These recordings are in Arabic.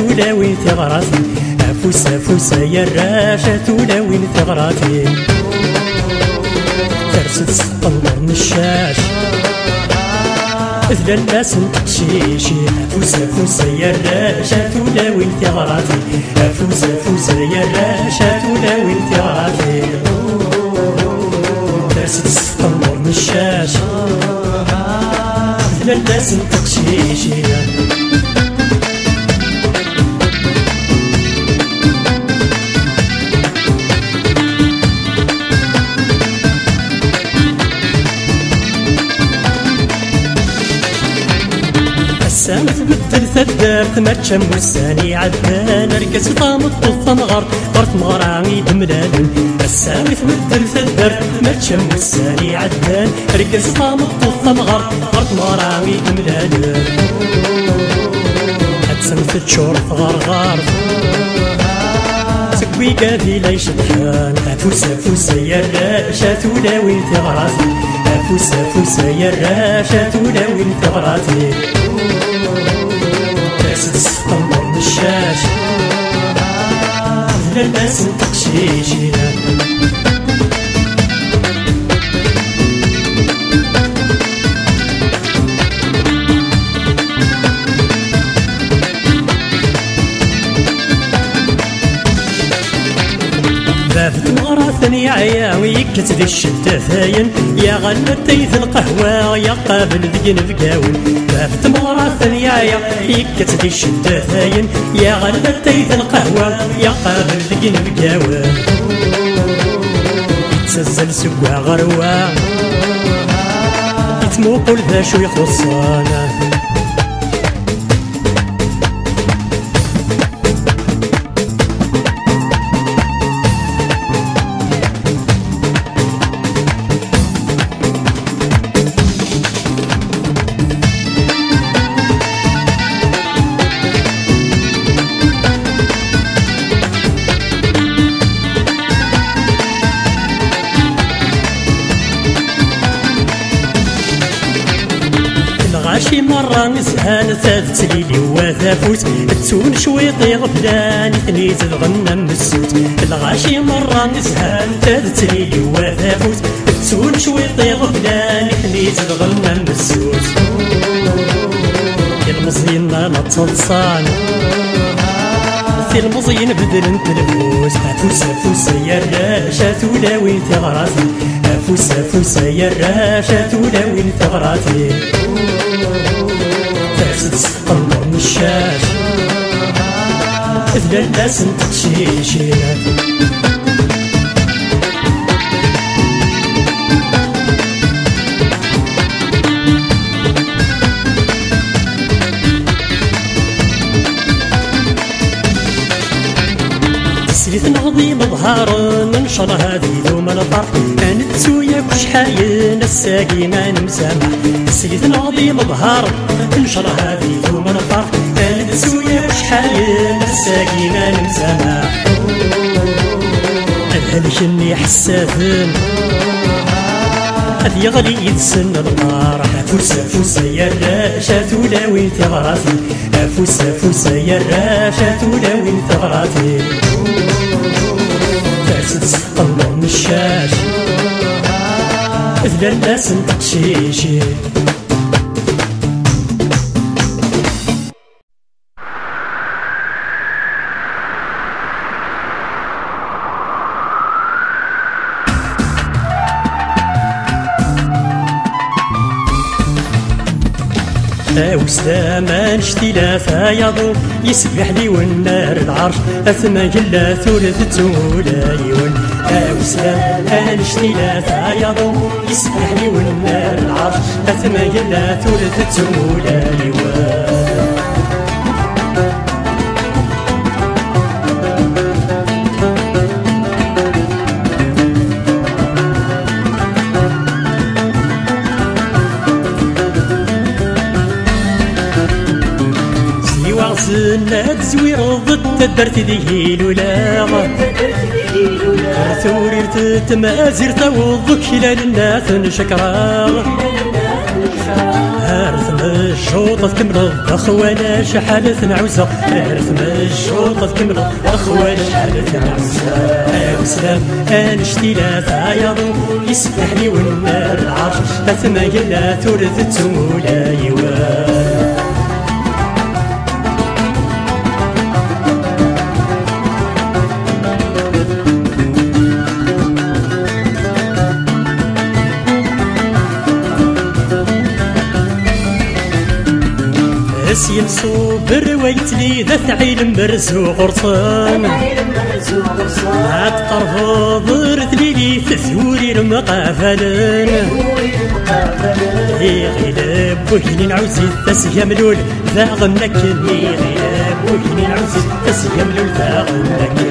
ولاوين ثغراتي؟ أفوس أفوس يا الراشة ولاوين ثغراتي؟ ترسد سطل من الشاش. مثل الناس نتقشيشي أفوس أفوس يا الراشة ولاوين ثغراتي؟ أفوس أفوس يا الراشة ولاوين ثغراتي؟ ترسد سطل من الشاش. مثل الناس نتقشيشي السام تبدل ثدار تمرشا موساني عدان ركز طامط الثمغر طرت مغراني دملال السام تبدل ثدار تمرشا موساني عدان ركز طامط الثمغر طرت مغراني دملال حتسمت تشور غرغار. سكوي قادي لا يشطحان أفوس أفوس يا الراشة ولاوي ثغراتي افوس افوس يا الراشة ولاوي ثغراتي تاسد السطنبر من الشاش. للناس نتقشيشي ثانية عياوي يكت ذي الشدة ثاين يا غلة تيث القهوة يا قابل ذي نفقاون بافت مغرى ثانية عيا يكت ذي الشدة ثاين يا غلة تيث القهوة يا قابل ذي نفقاون يتسلسل سوا غروة يتموقل ذا شو يخصانا مرة نسهان ثاد تليلي وثافوت تسون شوي طيغ فلان ثني تغنى من السوت الغاشي مرة نسهان ثاد تليلي وثافوت تسون شوي طيغ فلان ثني تغنى من السوت المزين لا تصلصان في المزين بدل انت الفوس افوس افوس يا الراشة ولاوي ثغراتي. افوس افوس يا الراشة ولاوي ثغراتي. سطنبر من الشاش الناس نتقشيشي سريت نغضي مظهر ننشر هذه سويا كش حاين الساقي ما نمسامح سريت نغضي مظهر ننشر هذه ذوم الفرح كانت سويا كش حاين الساقي ما نمسامح الهلك اني حساثن هذ يغلي يتسن النار أفوس أفوس يا الراشة ولاوي ثغراتي أفوس أفوس يا الراشة ولاوي ثغراتي تاسد سطل من الشاش. مثل الناس نتقشيشي وسلامان شتيلا فيضو يسبح لي والنار العرش أثنى جلا ثلث تولايون وسلامان شتيلا فيضو يسبح لي والنار. العرش أثنى جلا ثلث تولايون سنة تزوير ضد الدرت ذي لولا ثوري تتمازر توضك إلى الناس نشكرا هارث الشوطة تكمل أخوانا شحال نعوزة رثم الشوطة تكمل أخوانا شحال نعوزة سلام أنشتي لا فايض يسبح لي والنار العرش أثما يلا ثلث تمولا يوان ويتلي ذا ثعيل مرزو غرصان هاد طرف ضرت لي ثوري المقافلين غيلاب وهني نعوزي تسيا ملول ذا غنكني غيلاب وهني نعوزي تسيا ملول ذا غنكني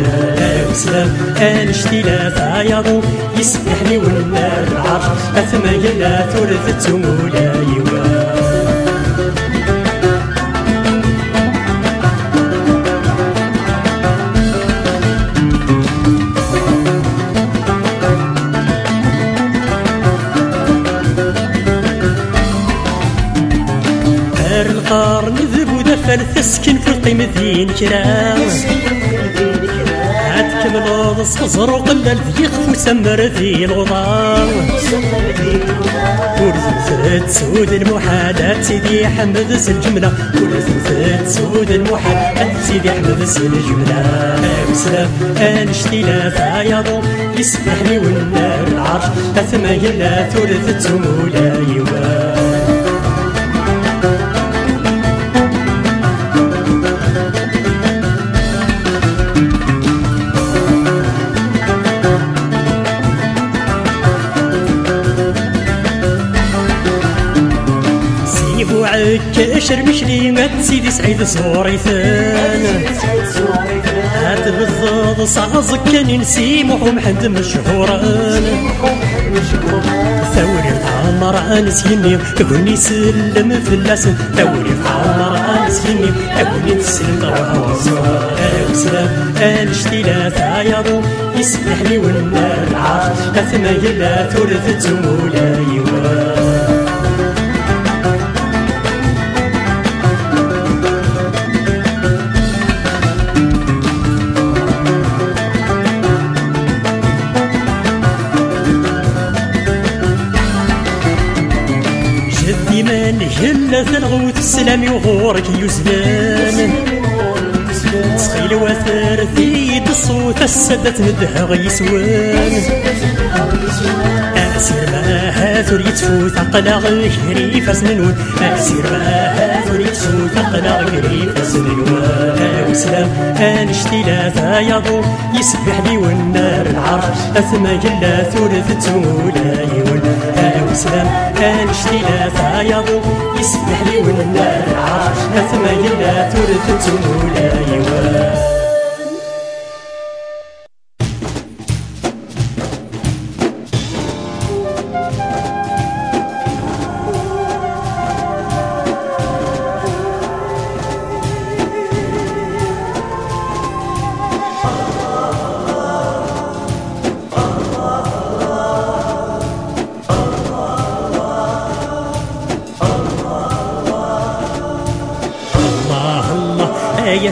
وسلام أنشتي لا فايضو يسبحني والنار العرش اثما يلا ثلث تمولا يوان ودفل تسكن في القيمة ذين كرام عاد كمل صغر وقلل ذيق وسمر ذي الغضام ورزت سود المحالات سيدي حمد الجملة ورزت سود المحالات سيدي حمد الجملة وسلام أنشتي لا فايضو يسبح لي والنار العرش. اثما يلا ثلث تمولا يوان عكاشر مشلي ما سيدي سعيد صوريثان هات بالضبط صعزك كان نسيم ومحد مشهوران ثوري عمر انس يني كوني سلم في اللسن ثوري عمر انس يني كوني تسلم سلام انشتي لا ثايضو يسمح لي والنار العرش. اثما يلا ثلث تمولا الصوت السدة ندها غيسوان أسير ما هاثر يتفوت عقلا غيري فاسننون أسير ما هاثر يتفوت عقلا غيري فاسننون وسلام أنشتي لا ثايضو يسبح لي والنار العرش. أثما يلا ثلث تمولا يون وسلام أنشتي لا ثايضو يسبح لي والنار العرش. أثما يلا ثلث تمولا يون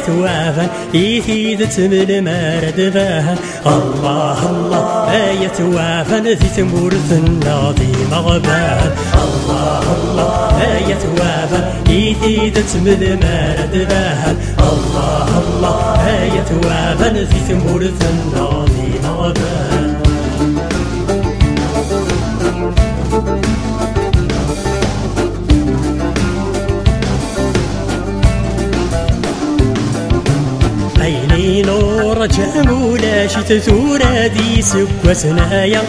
يا ثوابا يثيد تمل مارد باها الله الله. يا ثوابا ذي تمورث الناضي مغبان الله الله. يا ثوابا يثيد تمل مارد باها الله الله. يا ثوابا ذي تمورث الناضي مغبان رجاء ولا شت ثورة دي سك وسنايا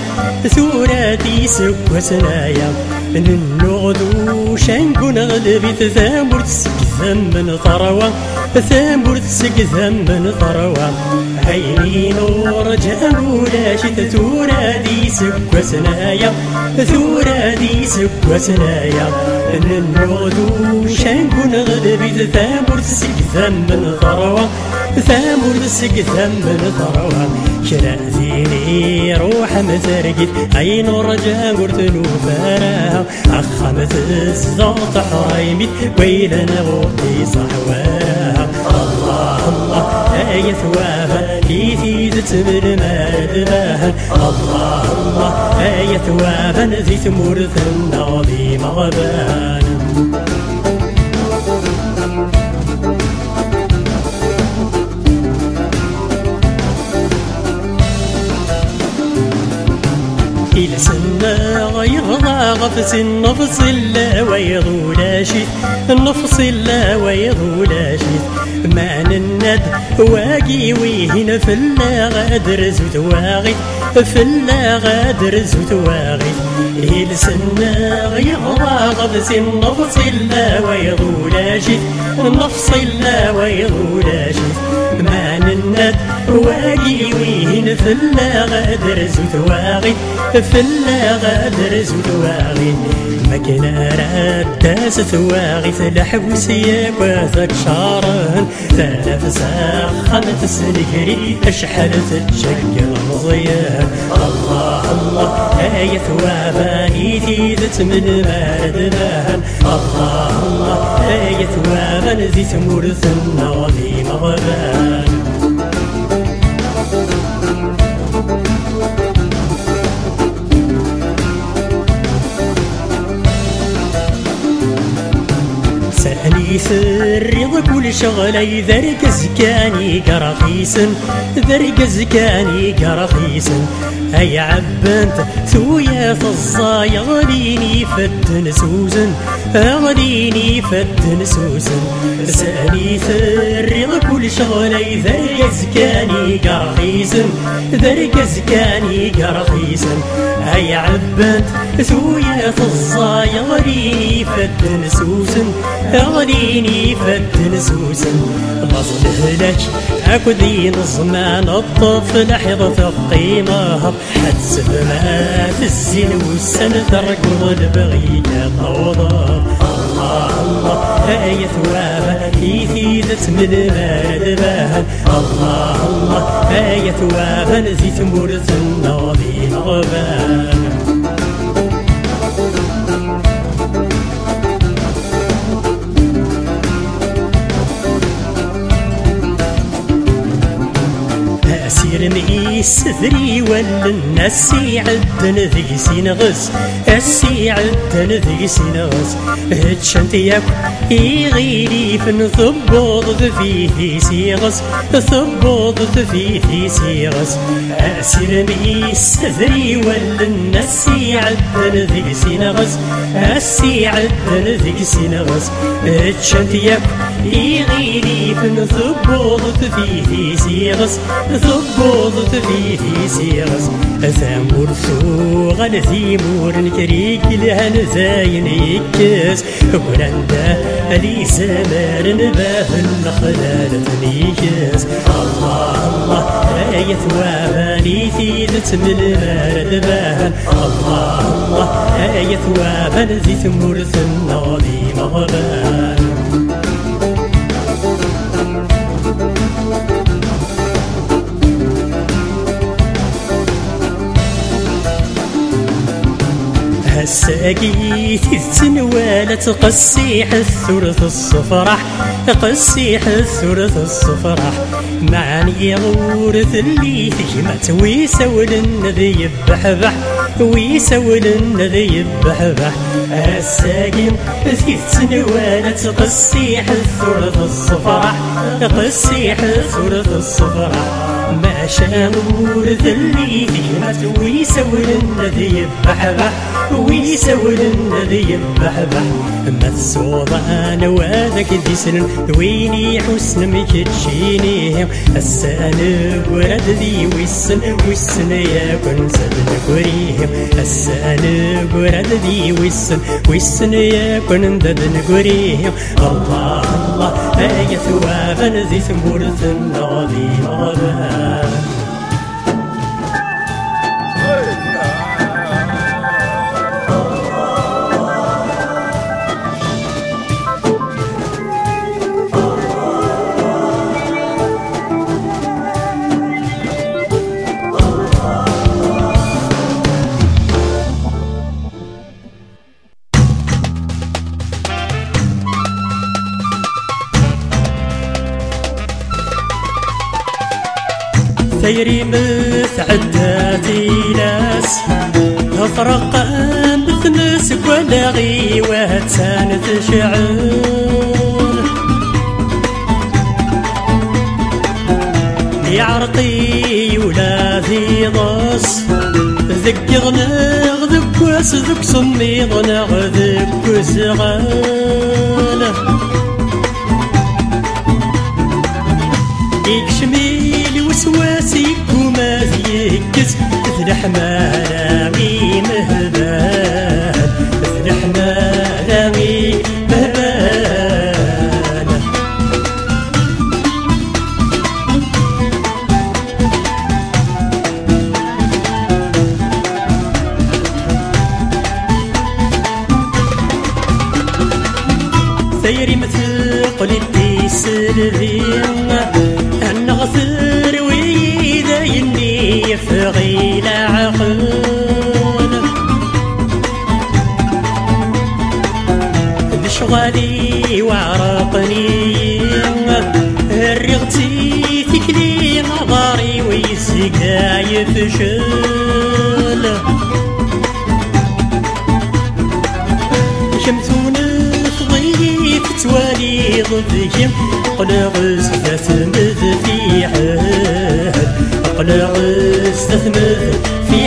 ثورة دي سك وسنايا. النغدو شنقو نغلب ثامور تسك ثمن ثروة ثامور تسك ثمن ثروة عيني نور جاء ولا شت ثورة دي سك وسنايا ثورة دي سك وسنايا. النغدو شنقو نغلب ثامور تسك ثمن ثروة ثامور تسك ثمن ثروة كراتيني روح مثرقت عين رجا قلت له فراها أخمت الزوط حريمت ويلنا غوطي صحواها الله الله آية ثوابا في تتبر ما ردباها الله الله آية ثوابا ذي ثمورث النظيم غبان إلى سنة غير غفس النفس إلا ويضولاشي النفس إلا ويضولاشي مان الند واقي ويهنا في اللا غادر زتواغي في اللا غادر زتواغي إلى سنة غير غفس النفس إلا ويضولاشي النفس إلا ويضولاشي مان الند واقي ويهنا في اللا غادر زتواغي فلا غادر زواغي ما كان راد ثواغي الحبس ياك وثك شارن ثلاث ساخن تسلكري اشحال تتشكل مضيان الله الله آية ثواباني ثيدت من مارد بان الله الله آية ثوابان ذي النظيم غبان سري كل شغلي ذرك زكاني كرخيسن ذرك زكاني كرخيسن أي عبنت ثويا فالصاي غليني فتن سوزن غليني فتن سوزن. سأني سري كل شغلي ذرك زكاني كرخيسن ذرك زكاني كرخيسن أي عبنت ثويا فالصاي غليني فتن سوزن غنيني فد نسوسن مصلح لك أكو ذي نظمان الطفل حيض القيمة. حتسب ما في الزين والسن تركض البغية طوضة. الله الله آية ثوابا إيثيدت من مادبان الله الله آية ثوابا زيت مرث النظيم غبان أسير مئيس ذري ولن السي عدن ذي سينغز السي عدن ذي سينغز. هتشنت ياك يغيري فن ثبوض فيه سيغز ثبوض فيه سيغز. أسير مئيس ذري ولن السي عدن ذي سينغز السي عدن ذي سينغز. هتشنت ياك يغيري فن ثبوض فيه سيغز ثبوض فيه سيغز ثامور ثوغ ثيمور كريك لهن زاين يكس. ورندا لي سمار نباه النخلال تنيكس. الله الله آية ثواباني ثيدت من المارد باهن الله الله آية ثوابان ذي ثمورث النظيم غبان الساقيت التنوالة قسيح الثلث الصفرح قسيح الثلث الصفرح. معني غورث اللي ثجمت ويسول النذي يبحبح ويسول النذي يبحبح. الساقيم في التنوالة قسيح الثلث الصفرح قسيح الثلث الصفرح. ما شامور ذلي ثجمت ويسول النذي يبحبح ويسول الذي يبحبح ما السوضان وذاك ذي سنن ويني حسن مكتشيني السان ورد ذي ويسن ويسن يكون سدن قريهم السان ورد ذي ويسن ويسن يكون ددن قريهم الله الله آية ثوابا ذي ثمورة النظيم غبان ثيري مثعداتي ناس. أفرق مثنس ولا غي وهتسان تشعل يعرقي ولا في ضص ذك غنغ ذك واس ذك صمي غنغ ذك زغال كوما ذيكس تفلح مرامي مهبال شمسون تضيف توالي ضدهم قلع استثمذ في حال قلع استثمذ في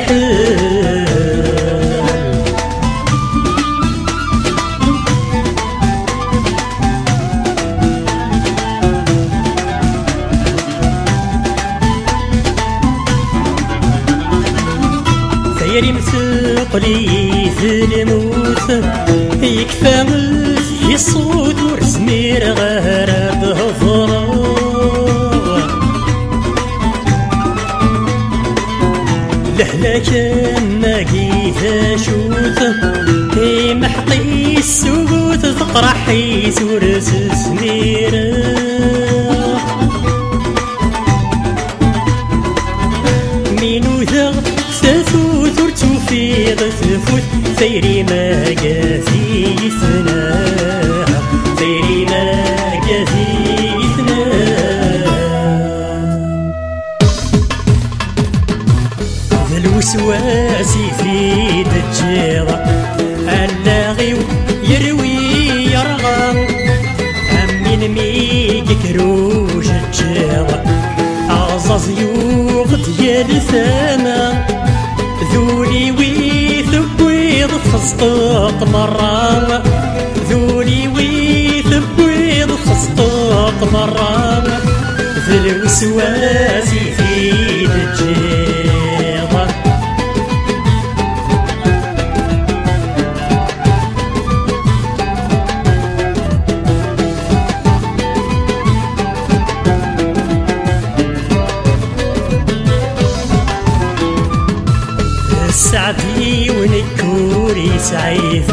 السعدي ونكوري سعيد.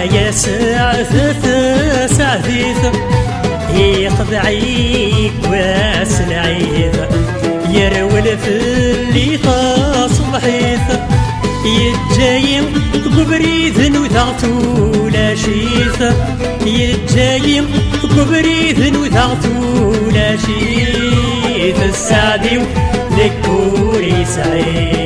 آية سعثة سعثيث يقضعيك واس العيد يرول في اللي تصبحيث يتجايم ببريد وثغتو لا شيث يتجايم ببريد وثغتو لا شيث السعدي ونكوري سعيد.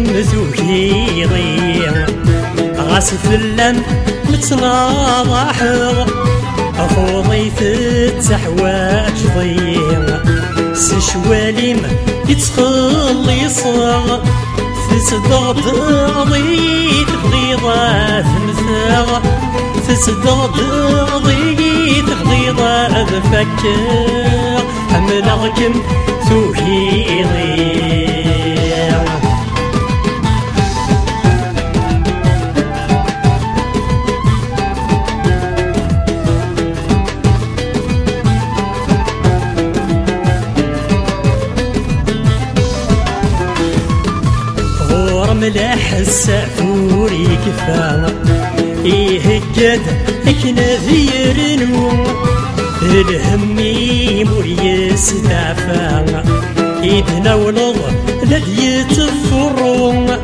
حملغك مزوكي ضيع غاسف اللم متصناضح أخوضي تتسحواج ضيع سشوالي ما يتخلي صاغ تسدغ ضغضي تبغيضة ثمثاغ تسدغ ضغضي تبغيضة ذفكر حملغكم سوكي ملاح السافوري كفانا يهجد كنا ذيرنو الهمي مريس يستعفى إيدنا ولض لدي تفرون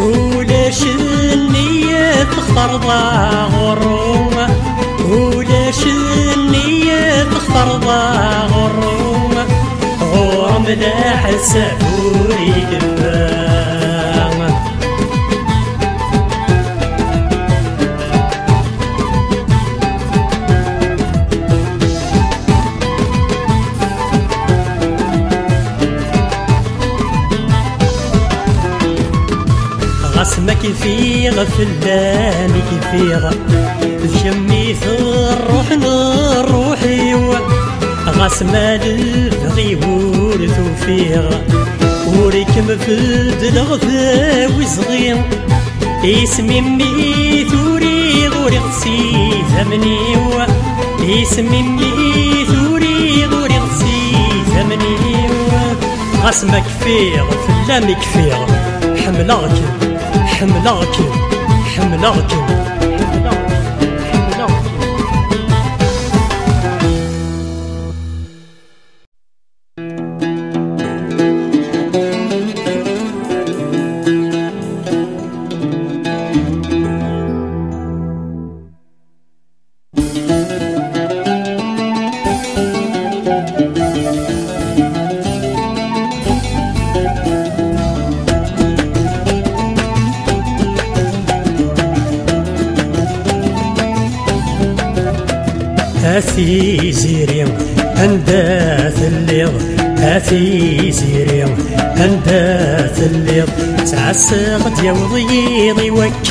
ولاش النية تختار غروم ولاش النية تختار غروم غرم لا حساب وريد غسمك في غفلان كفيغ ذكمي الروح نروحي غسما البغي ورثو فيغ وريكم في الدلغذا وزغيم. اسمي مي ثوري غوري غسي ثمني اسمي مي ثوري غوري غسي ثمني غسمك فيغ فلامك فيغ حملغك حملغك حملغك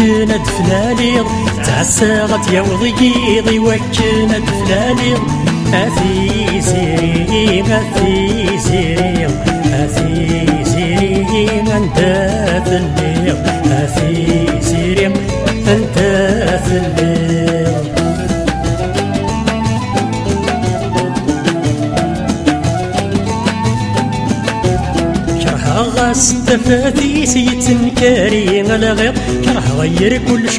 وضيضي وكنت فلاليض تعسقت يا وضيضي وكنت فلاليض هاتي زيري هاتي زيري هاتي زيري أندات الليض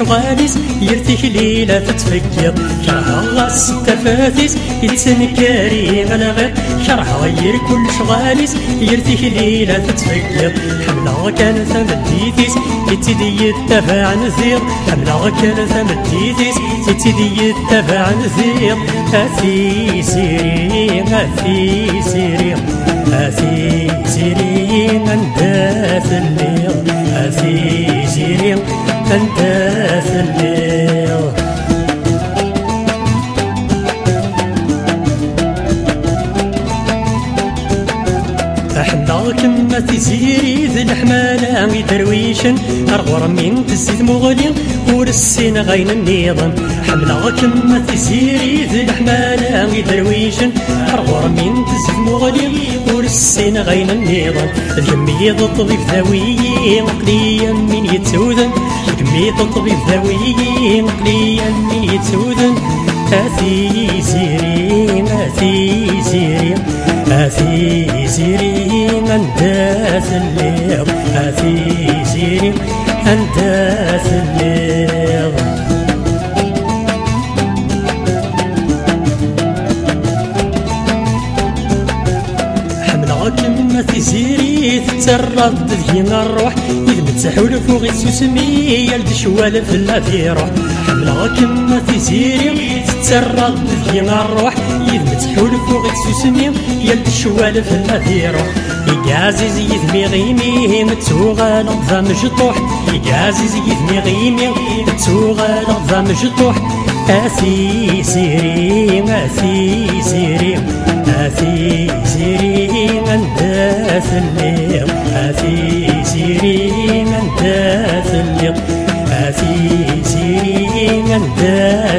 شغاليس يرتيح ليلة تتفكر كره غاس تفاتيس يتنكاري غير كره غير كل شغاليس يرتيح ليلة تتفكر حملة كان ثمديتيس يتدي يتبع نذير حملة كان ثمديتيس يتدي يتبع نذير هاتي سيري هاتي سيري هاتي سيري أنت الليل هاتي سيري أنت الليل. أحنا كما تزيري ذي الحمالة درويشن أرغر من تزيد مغلي ورسين غين النظام حملة كما تزيري ذي الحمالة درويشن أرغر من تزيد مغلي ورسين غين النظام الكمية الطبيب ذوي قليا من يتوذن. الكمية الطبيب ذوي قليا من يتوذن. هاتي زيري هاتي زيري هاتي زيري أنت الليل هاتي زيري أنت الليل حملك ما تزيري تترد ذي الروح. إذ متسحول فوق السوسمي يلد شوال في اللافي روح. حملك ما تزيري تترد ذي الروح. إذ متحول السوسمي يلد شوال في اللافي روح يقازز يثمي غيمي متوغال ضا مجطوح. يقازز يثمي غيمي متوغال ضا مجطوح. آثي سيري آثي سيري آثي سيري أنت ثليق آثي سيري أنت ثليق آثي سيري أنت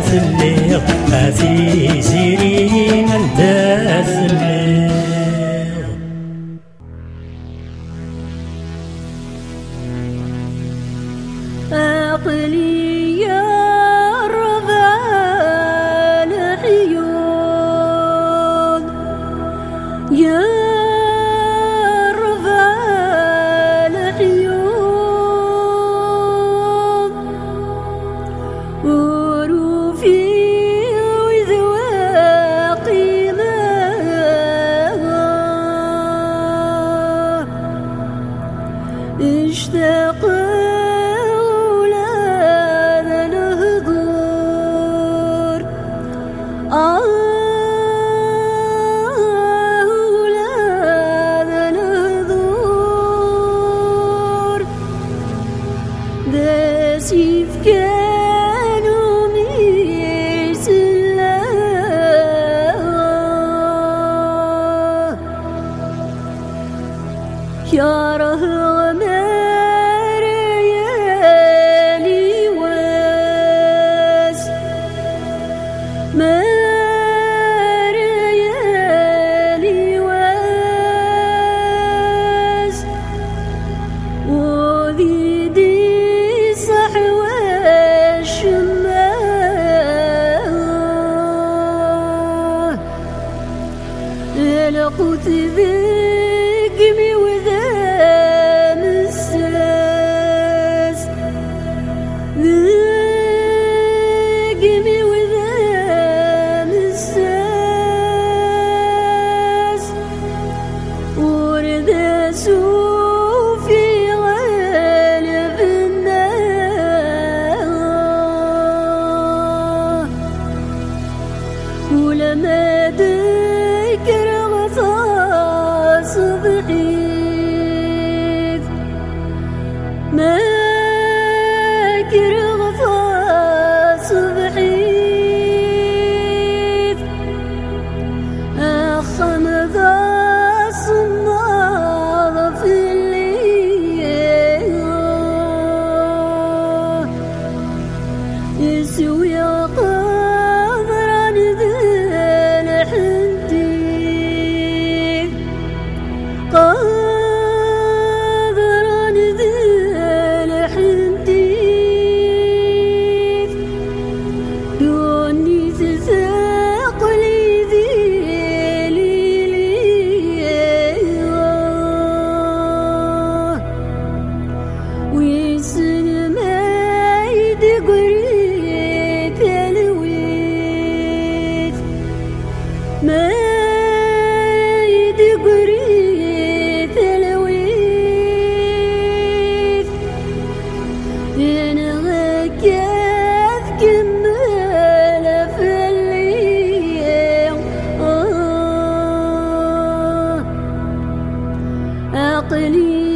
ثليق آثي سيري أنت 这是。عقلي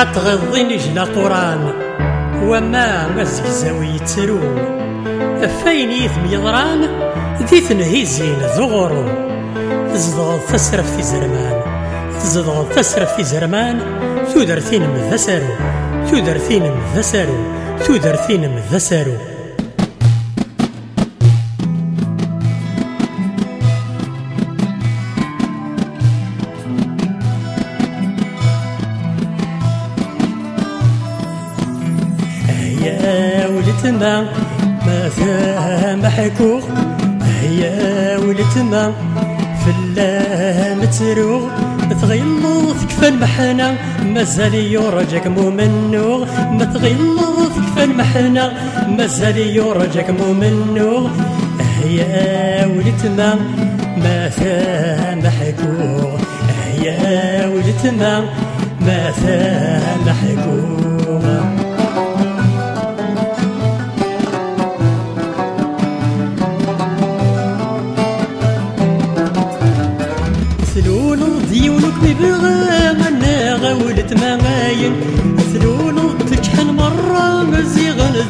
الساسون أتغضي نجلا قران وما مسك زاوية ترو فاين يثم يضران ذي تنهيزين ذغرو تزضغض تسرف في زرمان تزضغض تسرف في زرمان. تودرثين من ذسرو تودرثين من ذسرو تودرثين من ذسرو. حكوغ هيا ولتما فلا متروغ تغيلو تكفى المحنة مازال يرجاك مؤمنوغ ما تغيلو تكفى المحنة مازال يرجاك مؤمنوغ هيا ولتما ما فهم حكوغ هيا ولتما ما فهم حكوغ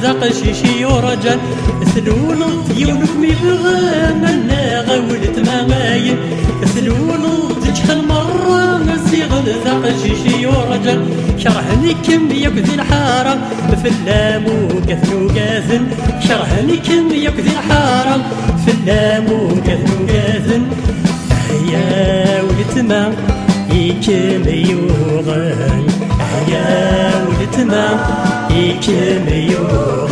ذاق شيشي ورجل ثلول ديونك ببغى منا غولت مغاين. ثلول تجحن مرة مزيغ ذاق شيشي ورجل. كرهني كم يكذي الحارة فلام وكثن وكاثن كرهني كم يكذي الحارة فلام وكثن وكاثن هيا ولتما يكم يوغن. هيا ولتما iki milyon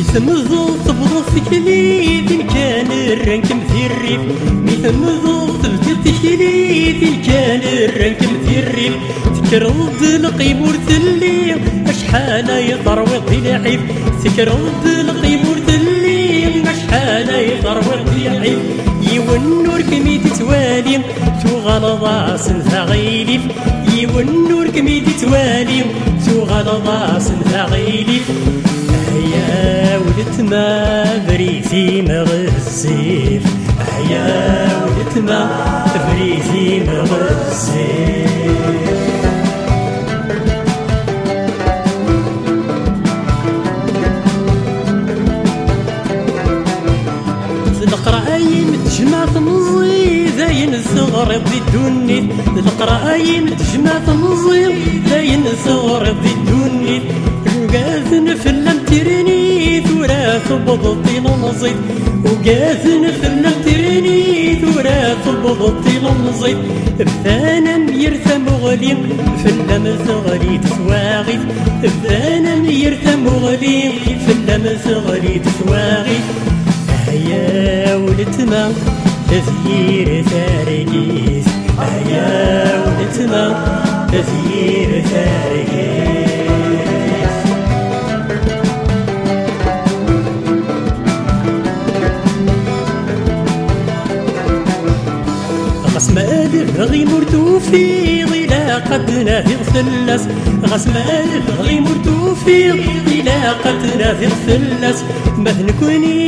يثمذو تبضو تكليد كان الرنك مثي الريف يثمذو تبدي تكليد كان الرنك مثي الريف تكرض القيم ورث الليل اشحال ويطي العيب تكرض تغلظ سنثا غيليف يون نور كمي تتوالي تغلظ سنثا غيليف هيا ولتما بريثي مغزيف هيا ولتما بريثي مغزيف الثغر ضد الدنيا القرايم تجمع تمزي ذاين الثغر ضد الدنيا وقاذن في اللم ترني ثورا ثبض الطين نزيد وقاذن في اللم ترني ثورا ثبض الطين نزيد بثانا يرثى مغلين في اللم ثغري تثواغي بثانا يرثى مغلين في اللم ثغري تثواغي هيا ولتما تثير ثارقيس هيا ولتما تثير ثارقيس غسم ألف غي مرتو في ظلا قد نافذ ثلس غسم ألف غي مرتو في ظلا قد نافذ ثلس مثل كوني غي ثكوني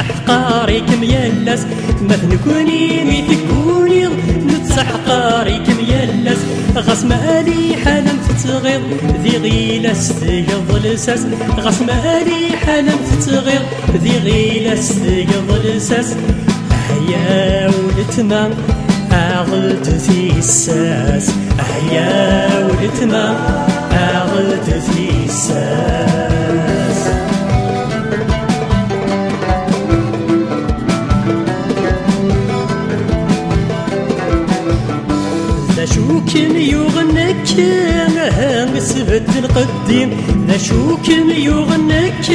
ظن تصح قاري كم يلس مثل كوني غي ثكوني ظن تصح قاري كم يلس غسم ألي حالم تتغيض. ذي غيلس يظلسس غسم ألي حالم تتغيض. ذي غيلس يظلسس هيا ولتما أغلت في الساس. هيا ولتما أغلت في الساس. شوكن يغنك أها سبد القديم لا شوكن يغنك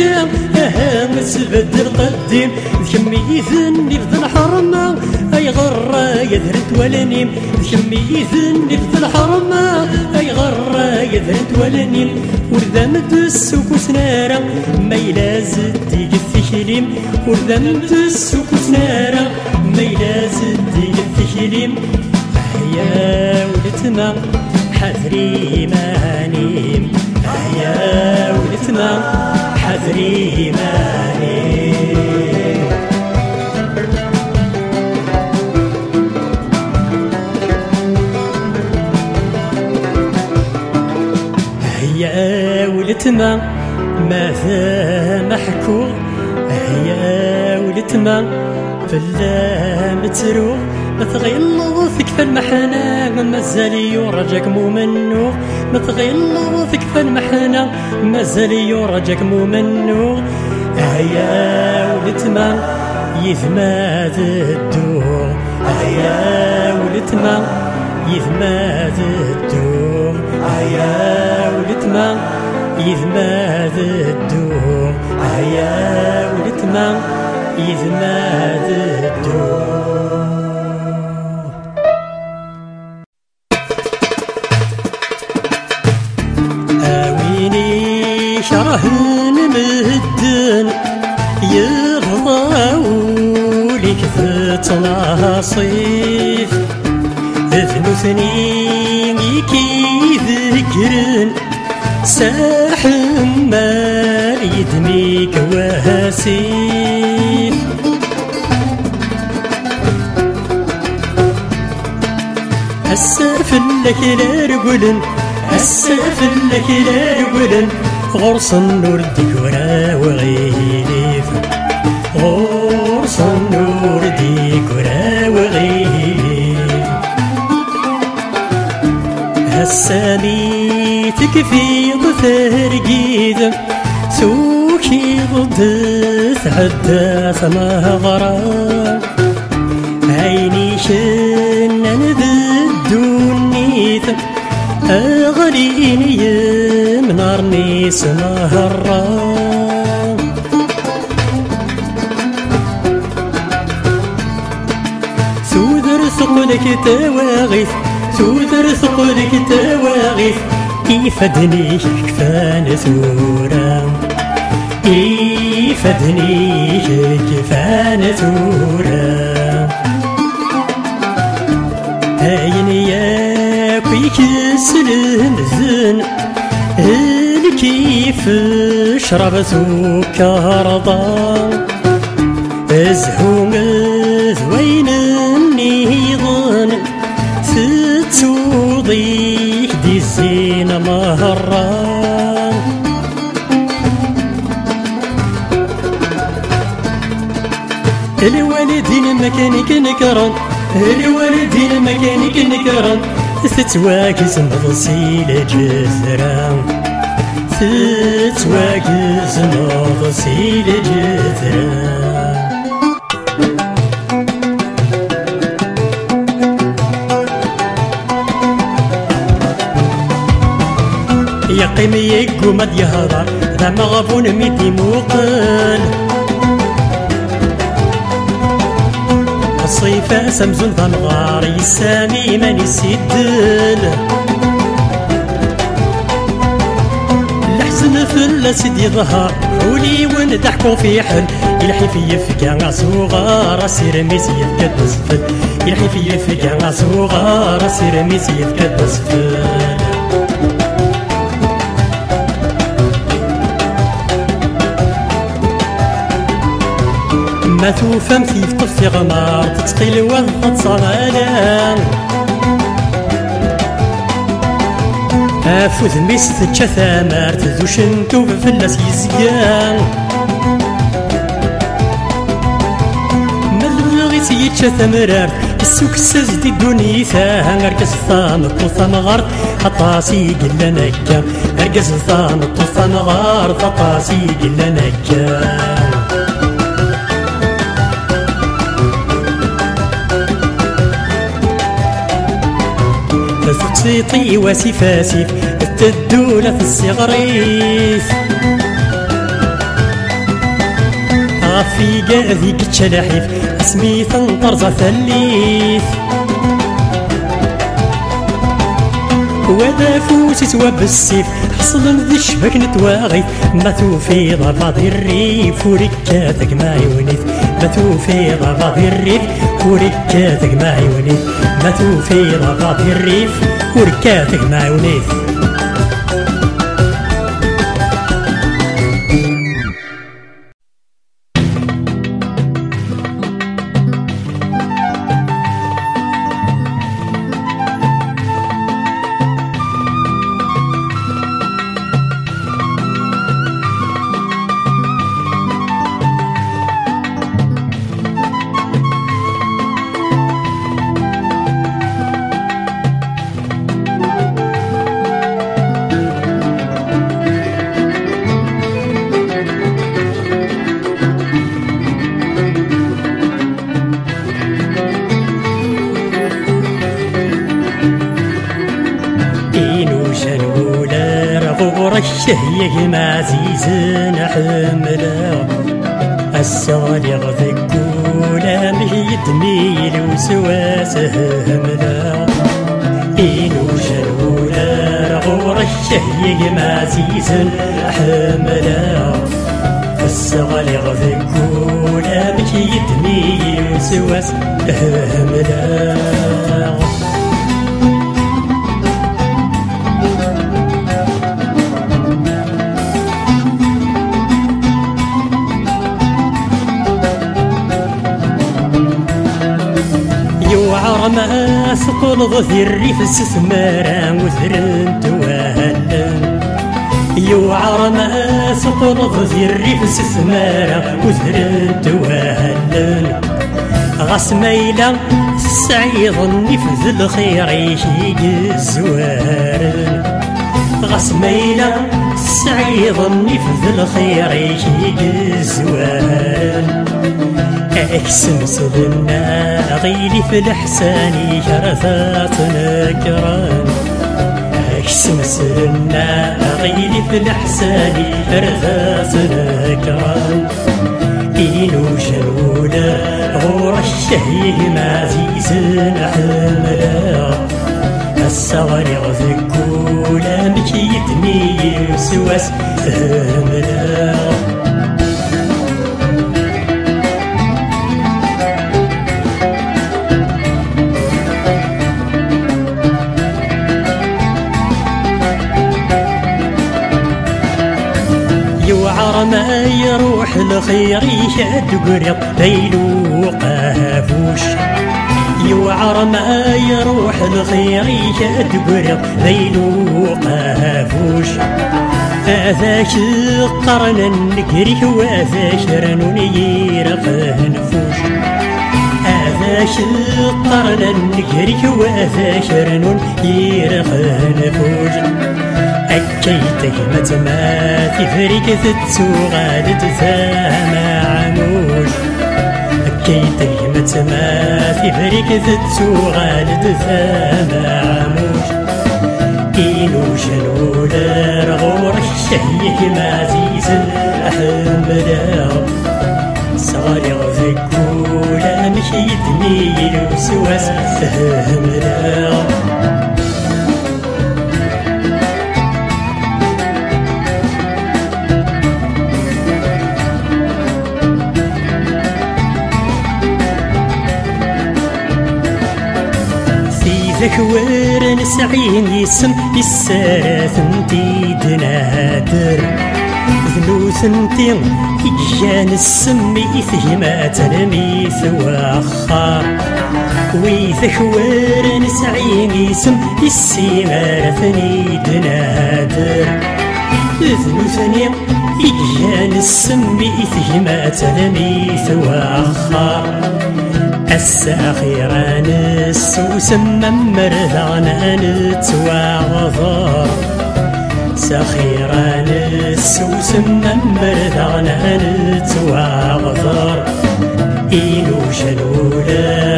أها سبد القديم كمي يذني في الحرمة أي غرة يذرت ولنيم كمي يذني في الحرمة أي غرة يذرت ولنيم ورذا مدس وكسنارة ما يلازد الثكليم ورذا مدس وكسنارة ما يلازد الثكليم هيا ولتما حذري مانيم هيا ولتما حذري مانيم هيا ولتما ماذا محكو هيا ولتما فلا متروغ متغيلظ ثكفى المحنة مازال يرجاك ممنوغ متغيلظ ثكفى المحنة مازال يرجاك ممنوغ هيا ولتما يثماد الدور هيا ولتما يثماد الدور هيا ولتما يثماد الدور هيا ولتما يثماد الدور كثت ناصيف اثنثني كي ذكرن ساحم ما يدميك وهاسيف السافل لك لا رجلن السافل لك لا رجلن. غرس النور ديكورا وغيليف هالسامي تكفي ضفر جيد سوكي ضد ثما غرام عيني شنن ذدونيت أغليني منارني سمهرا ثوذر ثقل ثقلك تواغيث تودر ثقلك تواغيث يفدني كفان ثورا يفدني كفان ثورا هاين ياك يكسلن ذن الكيف شرب سكر ضا أزهو مكانك نكران الوالدين مكانك نكران تتواكز مضسيل جثران تتواكز مضسيل جثران يقيم يقوم يهضر ذا مغفون ميتي موقن. الصيفة سمزون ذا الغار يسامي من يسدل الحزن فلا سيدي ظهر حولي وين ضحكوا في حل يلحي في يفكا صغار سير ميسي يفكا تسفل يلحي في يفكا صغار سير ميسي يفكا تسفل ما توفم في طفي غمار تتقيل وضط صغالا افوذ ميس تجا ثامر تذو شنتو فلاس يزيان. ملغي سيتشا ثمرار السوق سازدي دونيثا هنركز ثام الطوثة غارت خطاسي قلا نكا هركز ثام الطوثة غارت خطاسي قلا نكا تسيطي وسفاسف التدولة في الصغريث غفي قاذي كتشلحيف اسمي ثنطرزة ثليث وذا فوسي سوا بالسيف حصل ذي الشبك نتواغيث ما توفي ضفاضي الريف وركاتك ما يونيث. ما توفي ضفاضي الريف وركاتك ما يونيث. ما توفي ضفاضي الريف وركاتك ما يونيث الشهية سواسه هملا. إنو جلولا غور الشهية ما عزيز حملا السغالي غذك ولا مهيدني لو سواسه هملا. ظهري في السسمارة وثرن توهلن يوعر ما ظهري في السسمارة وثرن توهلن غاس ميلا سعيد نفذ الخير يشيق الزوارن غاس ميلا سعيد نفذ الخير يشيق الزوارن أكسم سلنا غيلي في الحساني شرفات نكران. اكسم سلنا غيلي في الحساني شرفات نكران. إنو جلولا غور الشهيه مازي عزيز حملا. الصغر غفكولا مكيدني سواس هملا يروح الخير يشد قريب ليلو قافوش يوعر ما يروح الخير يشد قريب ليلو قافوش هذاك القرن النكري وهذاك رنون يرقه نفوش. هذاك القرن النكري وهذاك رنون يرقه نفوش. أكيته متما تفرق ثتو غادت ثما عموش. أكيته متما تفرق ثتو غادت ثما عموش. إينو شنولا رغور الشهيه ما زيز أحمد صاري غفكولا مشيتني الوسواس فهمنا ذكوار نسعين يسم السارة ثنتي دنادر. ذنو ثنتي إجان السم إثهما تلميث وأخار ويذكوار نسعين يسم السمارة ثني دنادر ذنو ثني إجان السم إثهما تلميث وأخار الساخيران السوس ممرثانا نتواغضر ساخيران السوس ممرثانا نتواغضر إينو شنول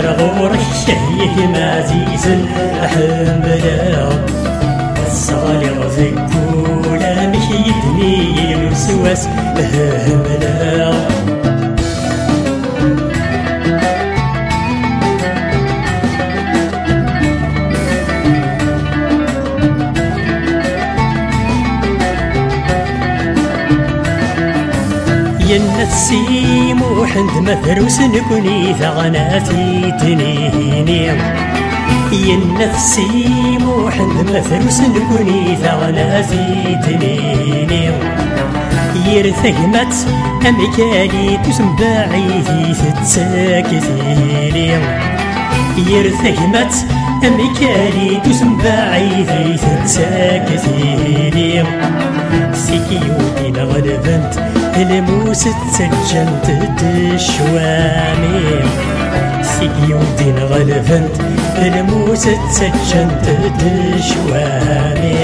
رغور الشهيه معزيز الحملا الصالغ ذكولا مشيتني الوسواس هملا ينسي موحند مثروس نكوني ثغناتي تنيني ينفسي موحند مثروس نكوني ثغناتي تنيني يرثقمت أمكالي تسم باعيثي تتساكتيني يرثقمت أمكالي تسم باعيثي تتساكتيني سيكيوتي لغلبنت الموس تسجنت تشوامي سيكيو دين غلفنت الموس تسجنت تشوامي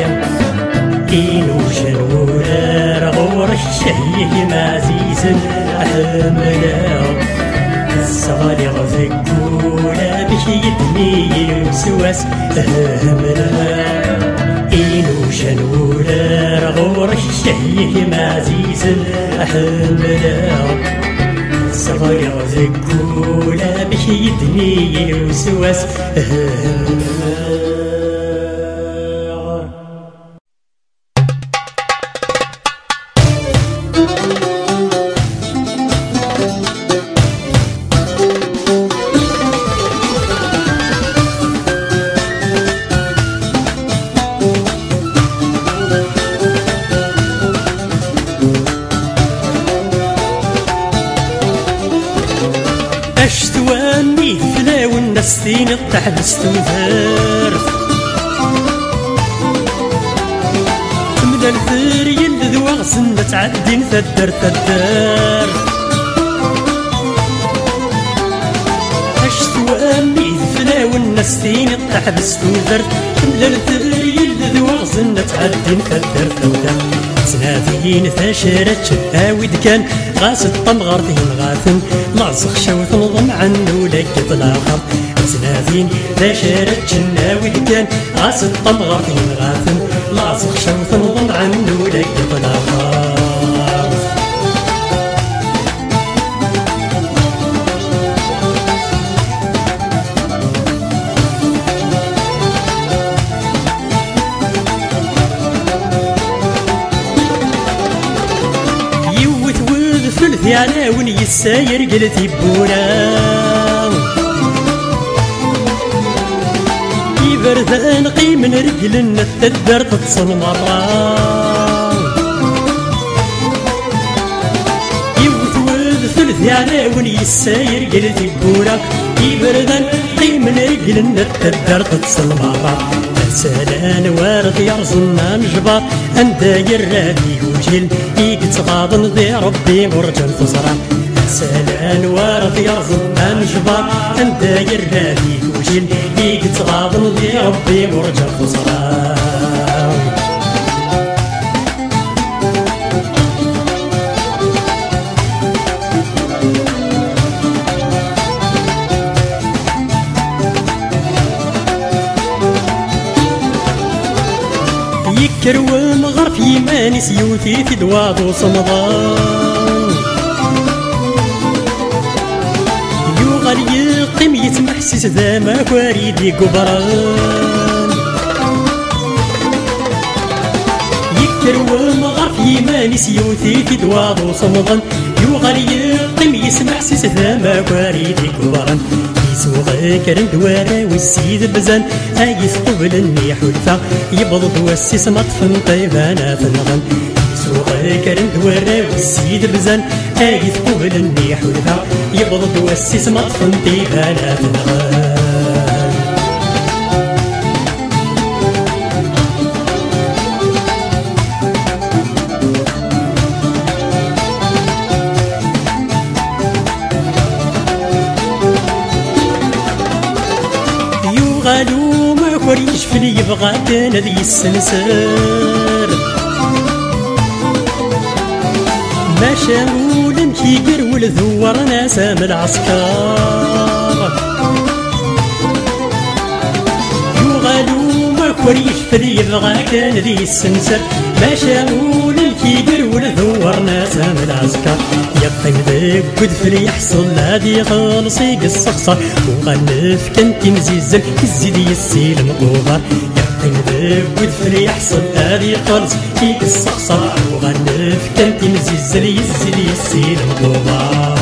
إينو جنورا رغور الشهيه معزيز أحملا الصغالي غفكولا بشيدني وسواس أهملا إينو شنولا رغور الشهيه معزيز أحملا صغير ذكولا بشيدني وسواس أهملا نستين التحبس تنثار تملا الثير يلذ وغزن تعدين ثدر ثدر اشتواني فلاون نستين التحبس تنثار تملا الثير يلذ وغزن تعدين ثدر ثدر سنافين ثاشرت هاويد كان غاس الطمغر ذين غاثن لاصق شوث نظم عنه لك طلاقر زنادين تشارك جناوي كان غاس الطمغة في غاثن لاصق شوث نظن عنه لك طلاقات يوت ود في الثيانة ونيساير قلت بوران يبرد نقي من رجل التدر تتصل مرة. يوث ثلث يعلاون يساير قلتي بورا يبرد نقي من رجل التدر تتصل مرة. سلان وارد يرزنا نجبر انداير رادي وجيل. يقتغاضن ذي ربي مرجل تصرع سلان وارد يرزنا نجبر انداير رادي وجيل يقتغاضن ذي ربي مرجل تصرع يكر ومغرف يماني سيوتي في دواد وصمضان يتمحسس ذا ما كواريدي قبران يكر ومغرف يماني سيوتي في دواد وصمضان يوغل يقيم يسمحسس ذا ما كواريدي قبران يسوغ كرن دوارا والسيد بزن. أيس قبل النيح والفا يبض والسيس مطفن طيبانا فنغن. يسوغ كرن دوارا والسيد بزن. أيس قبل النيح والفا يبض والسيس مطفن طيبانا فنغن غالو ما كوريش فلي يبغى كان ذي السنسر شاول كيقر ولذور ناس من العسكر. يغالو ما كوريش فلي يبغى كان ذي السنسر. ما شاول كيقر ولذور ناس من العسكر. يقيم ذاك ودفل يحصل هادي خالصي الصخصة وغنف كنتي مزيزل كزيد يسيل مقوغر ودفل يحصل هادي خالص كي الصخصة وغنف كنتي مزيزل يزيد يسيل مقوغر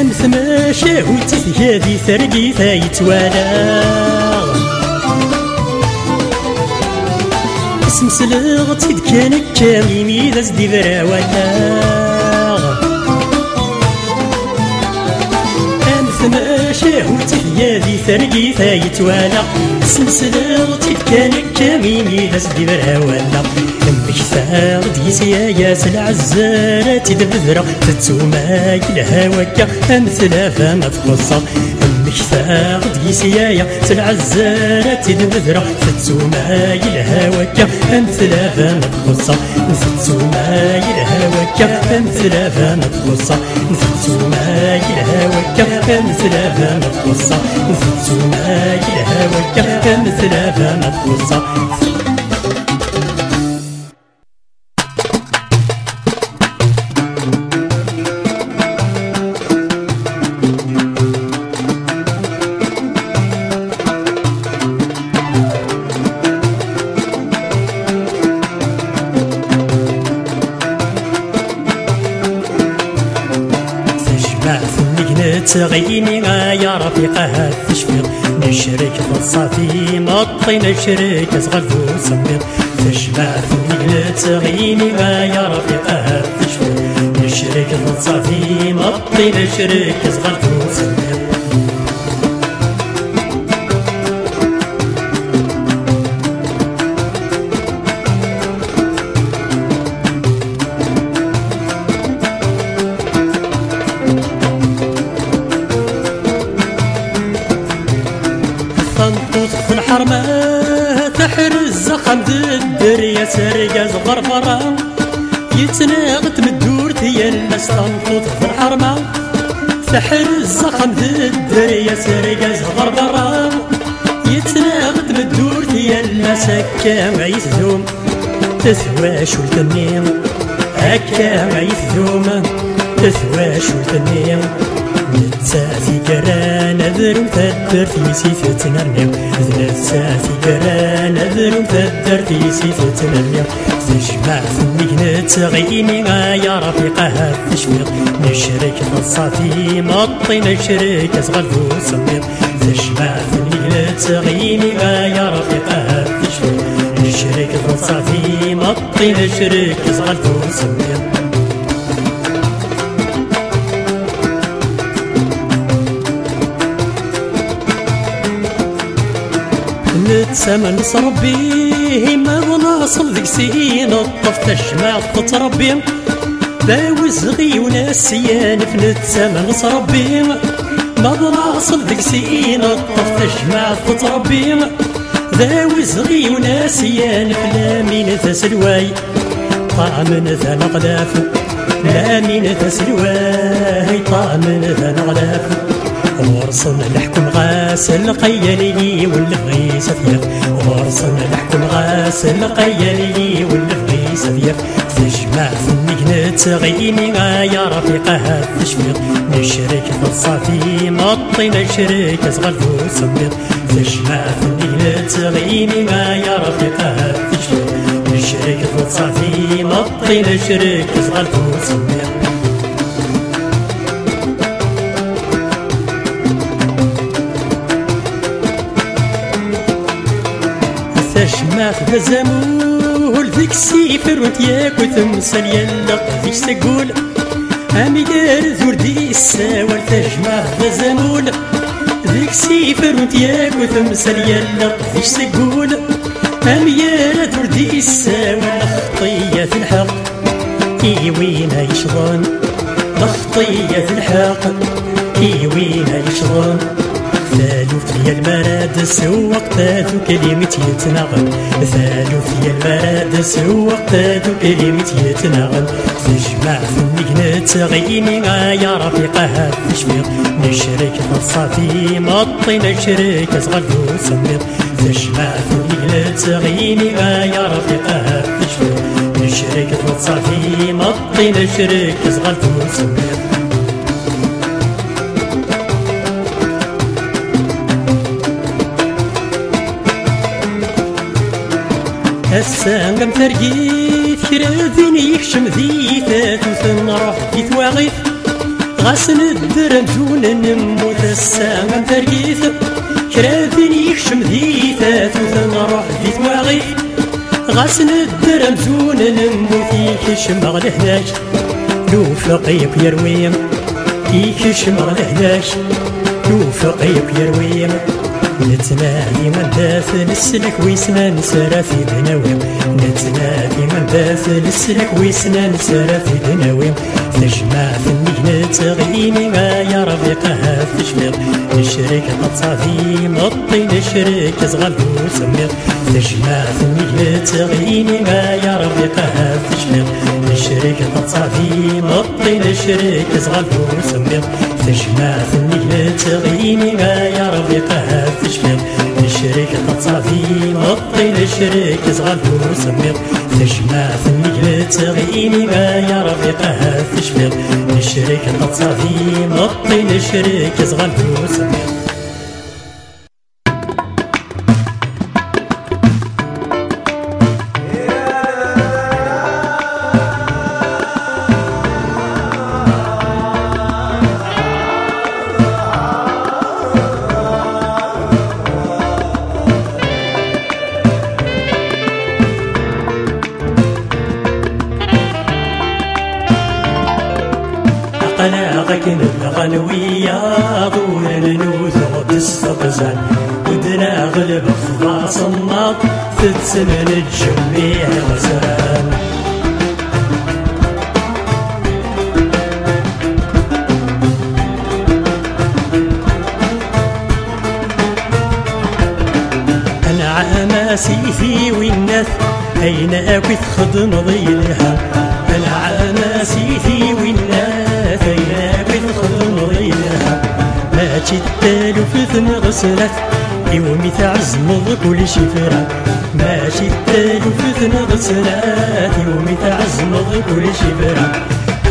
أمس ما شاوت هذي ثرقي فايتوالا اسم سلغتي كان كامي ذا زدي براوالا أمس ما شاوت هذي ثرقي فايتوالا اسم سلغتي كان كامي ذا زدي براوالا مكثار ديسيا يا سلع الزارة تدبذرة تتسوما الهواكا أمثل فما تقصى مكثار ديسيا يا سلع الزارة تدبذرة تتسوما الهواكا أمثل فما تقصى تتسوما الهواكا أمثل فما تقصى تتسوما الهواكا أمثل فما تقصى تتسوما الهواكا أمثل فما تقصى تغيني يا رفيقة تشفيق نشرك في مطي نشرك صغف وصمير تشبع في تغيني يا رفيقة تشفيق نشرك في مطي نشرك صغف وصمير تحر الزخم الدر يا سرقاز غرفرة يتناغت من الدور الناس هكا ما يثوم. تثواش والتنين هكا ما يثوم. تثواش وثنيا نتساتي قران ذرو تدر في سيثة نرنيو نتساتي قران ذرو تدر في سيثة نرنيو تجمع ثنيك نتغيني يا رفيقها تشفيق نشرك الصافي مطي نشرك أصغر سمير تجمع ثنيك نتغيني يا رفيقها تشفيق نشرك الصافي مطي نشرك أصغر سمير نتسامى ربي ما بناصل ذيك سين الطف تجمع تتربي باوز غي وناسيان في نتسامى ربي ما بناصل ذيك سين الطف تجمع تتربي ذاوز غي وناسيان في لامين تسلواي طعم ذا نغلاف لامين تسلواي طعم ذا نغلاف ورصنا نحكم غاسل قيالي واللي سفير ورصنا نحكم غاسل قيالي واللي سفير تجمع فنك نتغيني يا رفيقها تشفيق. نشرك في الصافي مطي نشرك صغلفو سمير تجمع فنك نتغيني يا رفيقها تشفيق. نشرك في الصافي مطي نشرك صغلفو سمير تشمات بزمول ذيك السيفر وانت ياك وتمثل يلا ذيك سقول. أمي دار ذور دي الساول تجمع بزمول. ذيك السيفر وانت ياك وتمثل يلا ذيك سقول. أمي يا ذور دي الساول خطية الحق. كي وين يشغل خطية الحق. كي وين يشغل ثالث يا المراد سوق تاثو كلمة يتنغم ثالث يا المراد سوق تاثو كلمة يتنغم تجمع فنك نتغيني يا رفيقها. تشمير نشرك الصافي مطي نشرك صغلو سمير تجمع فنك نتغيني يا رفيقها. تشمير نشرك الصافي مطي نشرك صغلو سمير السانقم ترقيت كرا يكشم ذي ثلاث نروح في ثواغيث غاسن الدرم جون نموت السانقم ترقيت كرا يكشم ذي ثلاث نروح في ثواغيث غاسن الدرم جون نموت يكشم لو فقيق يرويم يكشم لو فقيق يرويم. نتنادي من باث السلك ويسنا نسرى في دناويم نتنادي من باث السلك ويسنا نسرى في دناويم تجمع في النجنة تغيني يا رفيقها تشمير نشرك الصافي مطي نشرك زغل وسمير. تجمع في النجنة تغيني يا رفيقها تشمير نشرك الصافي مطي نشرك زغل وسمير تجمع في النجنة تغيني يا رفيقها تشمير. نشرك الصافي مطي نشرك زغل وسمير تجمع في النجنة تغيني يا رفيقها تشمير. نشمر نشرك الصافي مطي نشرك زغل وسمير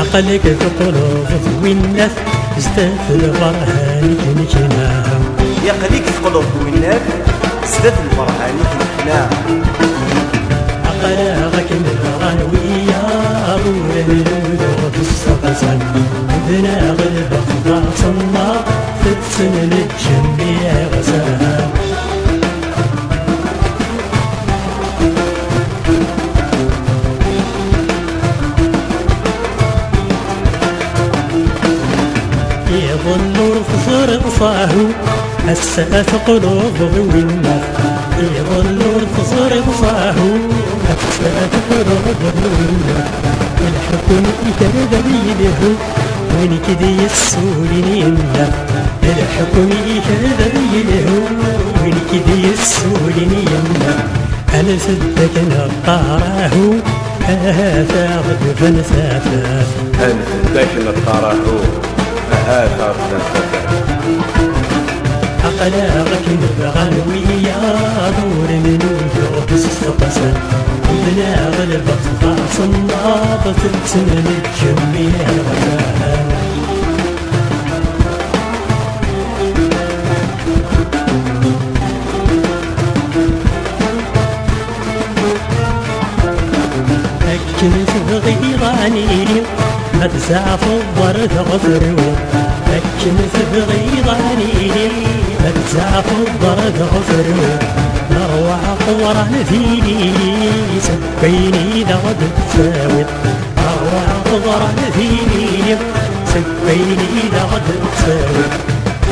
عقلك تقلوب وينات زدت البرهان يقليك تقلب وينك سدات البرهاني كنا عقلاغك نبغان ويا أبونا نودو بالسقسن بنا غلب خلاص النار تتسن الجميع السقف قلوب وينا يظل الخسر صاهو السقف قلوب وينا الحكم يكرد بيده وين كدي يسولني يمنا الحكم يكرد بيده وين كدي يسولني يمنا أنا صدق نطاره هذا غد فنسافر أنت داخل الطراحو هذا أقلاغك نبغى ويا دور من وجوه السقسن بنا غلب خلاص النابة تنسن الجميع غفاها لكن تبغي غانيني ما تزعف الضرد غفروا غانيني ما تزعف الضرد غفروا نروع قورة نثيني سبيني ذا غد تساوي نروع قورة نثيني سبيني ذا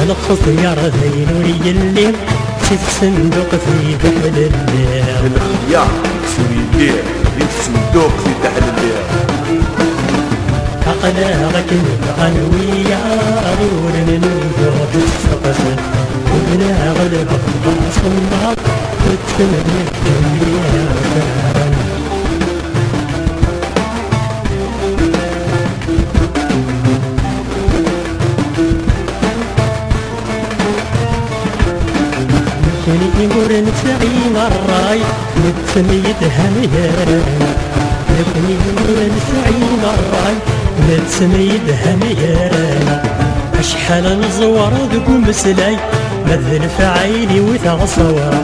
الخص يا رذين ولي الليل. ست صندوق في بحر الليل. الخيار سوري الليل يتسندوق في تحت. ويا أدور من وجوه السقسن وبنا غلب خلاص النار وتسلم الدنيا فان كان يقول نسعي مراي نتسميت هميران لكن يقول نسعي مراي نتسميت هميران أشحال نزور ذوك مسلاي مذل في عيني وتغصورة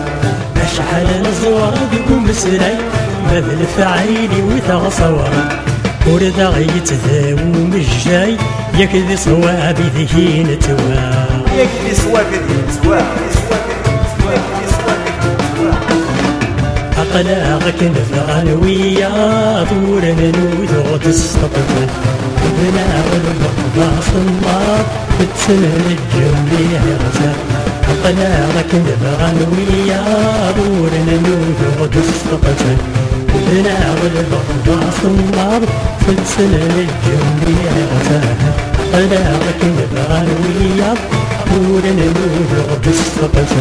أشحال نزور ذوك مسلاي مذل في عيني وتغصورة ورد غيت ذاو مجاي يكذي صوابي ذهي نتوى يكفي سوافي دي سوافي سوافي سوافي سوافي أقلاغك نفغان ويا طور من وذوت السقف بنا والبقباص النار بتسمن الجميع غزال أقلاغك نفغان ويا طور من وذوت السقف بنا والبقباص النار بتسمن الجميع غزال أقلاغك نفغان ويا طور من وذوت السقف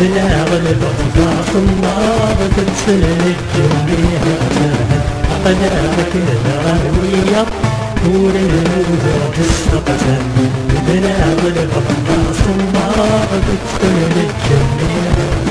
بلا غلب ضغط النار ترسل الجميع أقدامك الغروية نور النور تسقط بلا غلب ضغط النار ترسل الجميع